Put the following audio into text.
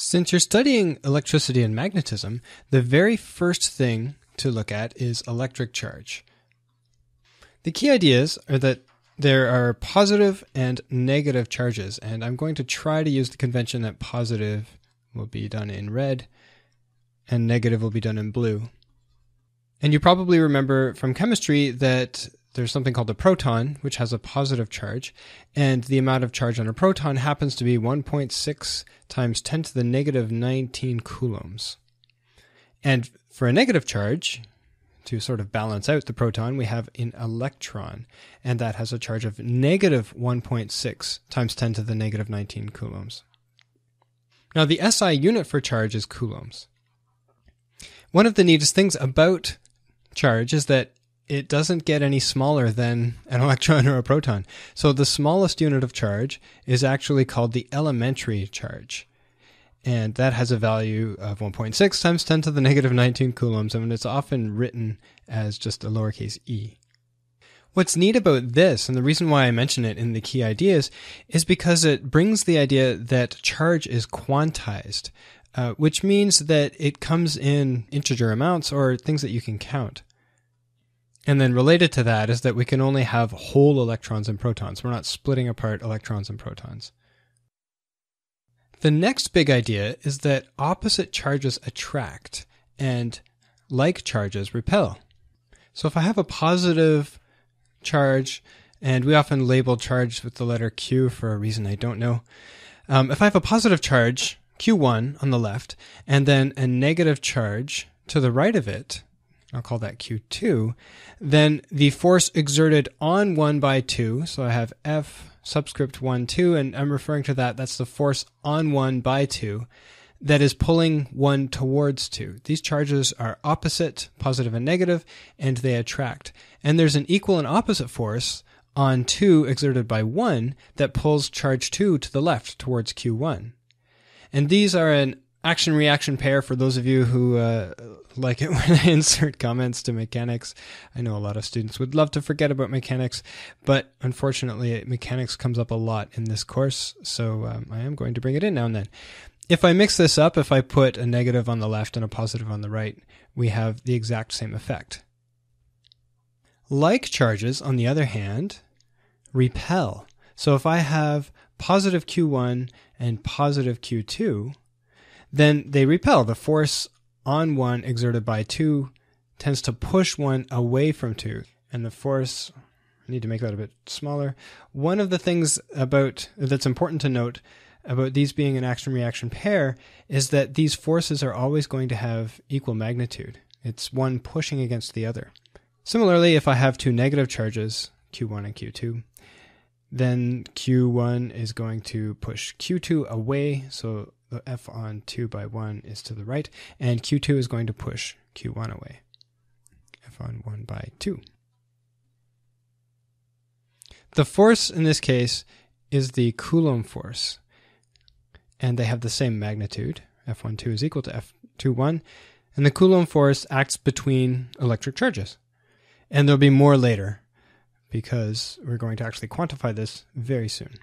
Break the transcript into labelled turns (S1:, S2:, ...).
S1: Since you're studying electricity and magnetism, the very first thing to look at is electric charge. The key ideas are that there are positive and negative charges, and I'm going to try to use the convention that positive will be done in red and negative will be done in blue. And you probably remember from chemistry that there's something called a proton, which has a positive charge, and the amount of charge on a proton happens to be 1.6 times 10 to the negative 19 coulombs. And for a negative charge, to sort of balance out the proton, we have an electron, and that has a charge of negative 1.6 times 10 to the negative 19 coulombs. Now, the SI unit for charge is coulombs. One of the neatest things about charge is that it doesn't get any smaller than an electron or a proton. So the smallest unit of charge is actually called the elementary charge. And that has a value of 1.6 times 10 to the negative 19 coulombs, and it's often written as just a lowercase e. What's neat about this, and the reason why I mention it in the key ideas, is because it brings the idea that charge is quantized, uh, which means that it comes in integer amounts or things that you can count. And then related to that is that we can only have whole electrons and protons. We're not splitting apart electrons and protons. The next big idea is that opposite charges attract and like charges repel. So if I have a positive charge, and we often label charge with the letter Q for a reason I don't know. Um, if I have a positive charge, Q1 on the left, and then a negative charge to the right of it, I'll call that Q2, then the force exerted on 1 by 2, so I have F subscript 1, 2, and I'm referring to that, that's the force on 1 by 2, that is pulling 1 towards 2. These charges are opposite, positive and negative, and they attract. And there's an equal and opposite force on 2 exerted by 1 that pulls charge 2 to the left towards Q1. And these are an action reaction pair for those of you who uh, like it when I insert comments to mechanics. I know a lot of students would love to forget about mechanics, but unfortunately, mechanics comes up a lot in this course, so um, I am going to bring it in now and then. If I mix this up, if I put a negative on the left and a positive on the right, we have the exact same effect. Like charges, on the other hand, repel. So if I have positive Q1 and positive Q2, then they repel. The force on one exerted by two tends to push one away from two. And the force, I need to make that a bit smaller. One of the things about that's important to note about these being an action reaction pair is that these forces are always going to have equal magnitude. It's one pushing against the other. Similarly, if I have two negative charges, Q1 and Q2, then Q1 is going to push Q2 away, so the F on 2 by 1 is to the right, and Q2 is going to push Q1 away. F on 1 by 2. The force in this case is the Coulomb force, and they have the same magnitude. F12 is equal to F21, and the Coulomb force acts between electric charges. And there'll be more later because we're going to actually quantify this very soon.